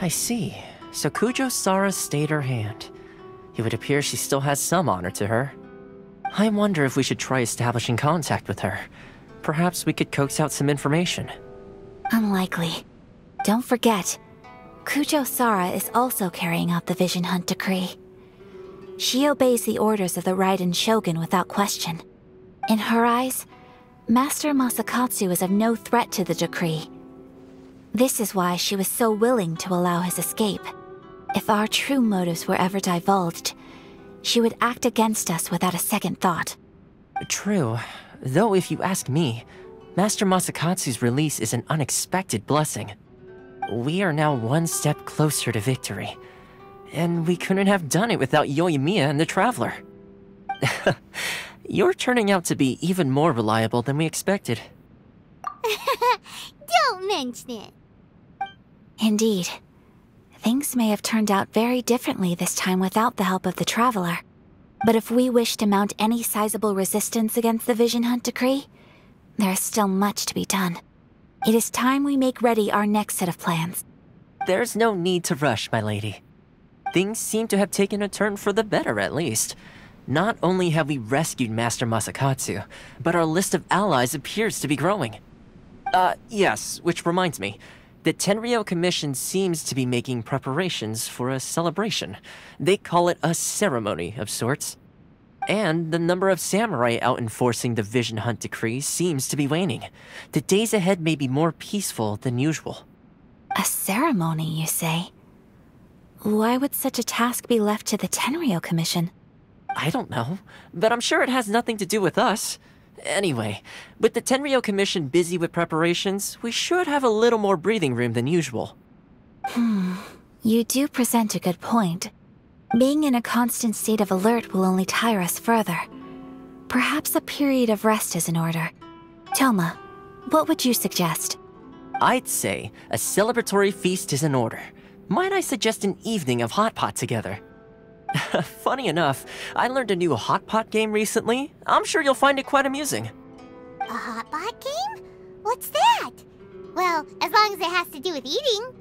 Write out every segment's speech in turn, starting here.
I see. So Kujo Sara stayed her hand. It would appear she still has some honor to her. I wonder if we should try establishing contact with her. Perhaps we could coax out some information. Unlikely. Don't forget, Kujo Sara is also carrying out the Vision Hunt decree. She obeys the orders of the Raiden Shogun without question. In her eyes, Master Masakatsu is of no threat to the decree. This is why she was so willing to allow his escape. If our true motives were ever divulged, she would act against us without a second thought. True. Though if you ask me, Master Masakatsu's release is an unexpected blessing. We are now one step closer to victory. And we couldn't have done it without Yoimiya and the Traveler. You're turning out to be even more reliable than we expected. Don't mention it. Indeed. Things may have turned out very differently this time without the help of the Traveler. But if we wish to mount any sizable resistance against the Vision Hunt decree, there is still much to be done. It is time we make ready our next set of plans. There's no need to rush, my lady. Things seem to have taken a turn for the better, at least. Not only have we rescued Master Masakatsu, but our list of allies appears to be growing. Uh, yes, which reminds me. The Tenryou Commission seems to be making preparations for a celebration. They call it a ceremony of sorts. And the number of samurai out enforcing the Vision Hunt decree seems to be waning. The days ahead may be more peaceful than usual. A ceremony, you say? Why would such a task be left to the Tenryou Commission? I don't know, but I'm sure it has nothing to do with us. Anyway, with the Tenryou Commission busy with preparations, we should have a little more breathing room than usual. Hmm. You do present a good point. Being in a constant state of alert will only tire us further. Perhaps a period of rest is in order. Thoma, what would you suggest? I'd say a celebratory feast is in order. Might I suggest an evening of hot pot together? Funny enough, I learned a new hot pot game recently. I'm sure you'll find it quite amusing. A hot pot game? What's that? Well, as long as it has to do with eating.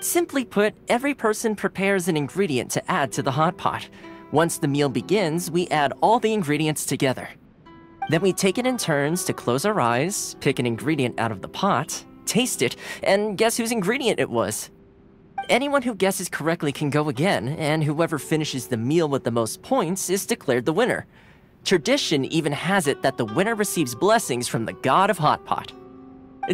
Simply put, every person prepares an ingredient to add to the hot pot. Once the meal begins, we add all the ingredients together. Then we take it in turns to close our eyes, pick an ingredient out of the pot, taste it, and guess whose ingredient it was. Anyone who guesses correctly can go again, and whoever finishes the meal with the most points is declared the winner. Tradition even has it that the winner receives blessings from the god of Hot Pot.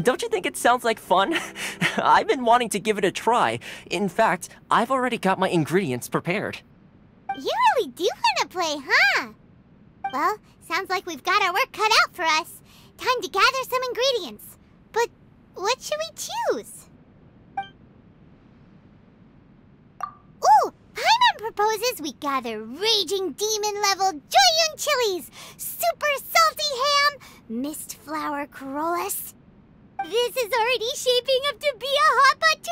Don't you think it sounds like fun? I've been wanting to give it a try. In fact, I've already got my ingredients prepared. You really do want to play, huh? Well, sounds like we've got our work cut out for us. Time to gather some ingredients. But what should we choose? Ooh! Proposes we gather raging demon level Jueyun chilies, super salty ham, mist flower corollas. This is already shaping up to be a hot pot to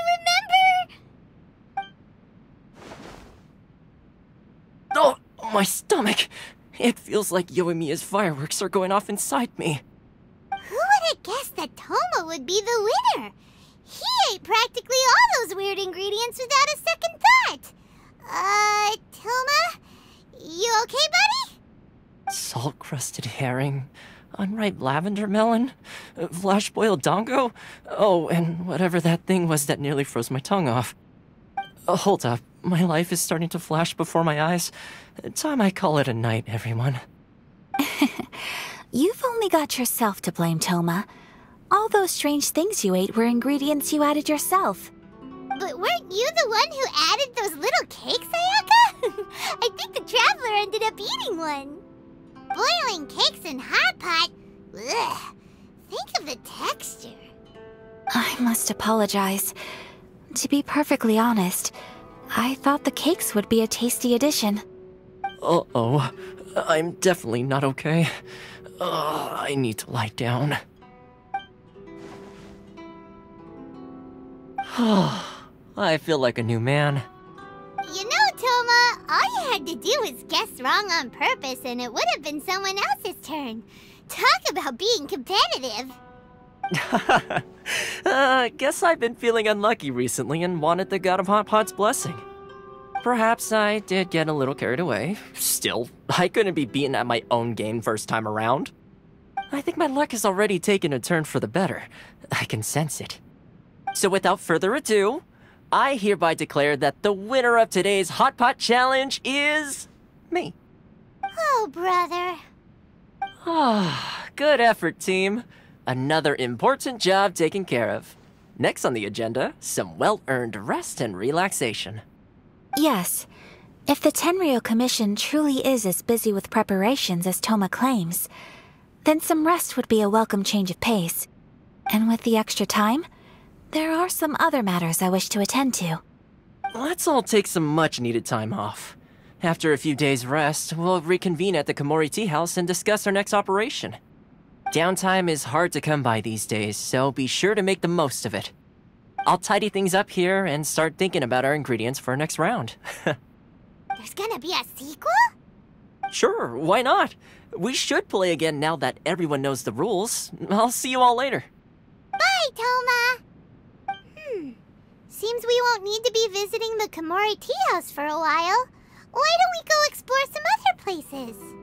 remember! Oh, my stomach! It feels like Yoimiya's fireworks are going off inside me. Who would have guessed that Thoma would be the winner? He ate practically all those weird ingredients without a second thought. Uh, Thoma? You okay, buddy? Salt crusted herring, unripe lavender melon, flash boiled dango. Oh, and whatever that thing was that nearly froze my tongue off. Uh, hold up, my life is starting to flash before my eyes. Time I call it a night, everyone. You've only got yourself to blame, Thoma. All those strange things you ate were ingredients you added yourself. But weren't you the one who added those little cakes, Ayaka? I think the Traveler ended up eating one. Boiling cakes in hot pot? Ugh. Think of the texture. I must apologize. To be perfectly honest, I thought the cakes would be a tasty addition. Uh-oh. I'm definitely not okay. Uh, I need to lie down. I feel like a new man. All you had to do was guess wrong on purpose and it would have been someone else's turn. Talk about being competitive. uh, guess I've been feeling unlucky recently and wanted the God of Hot Pot's blessing. Perhaps I did get a little carried away. Still, I couldn't be beaten at my own game first time around. I think my luck has already taken a turn for the better. I can sense it. So without further ado, I hereby declare that the winner of today's Hot Pot Challenge is... me. Oh, brother. Ah, good effort, team. Another important job taken care of. Next on the agenda, some well-earned rest and relaxation. Yes. If the Tenryou Commission truly is as busy with preparations as Thoma claims, then some rest would be a welcome change of pace. And with the extra time, there are some other matters I wish to attend to. Let's all take some much-needed time off. After a few days' rest, we'll reconvene at the Komore Tea House and discuss our next operation. Downtime is hard to come by these days, so be sure to make the most of it. I'll tidy things up here and start thinking about our ingredients for our next round. There's gonna be a sequel? sure, why not? We should play again now that everyone knows the rules. I'll see you all later. Bye, Thoma! Seems we won't need to be visiting the Komore Tea House for a while. Why don't we go explore some other places?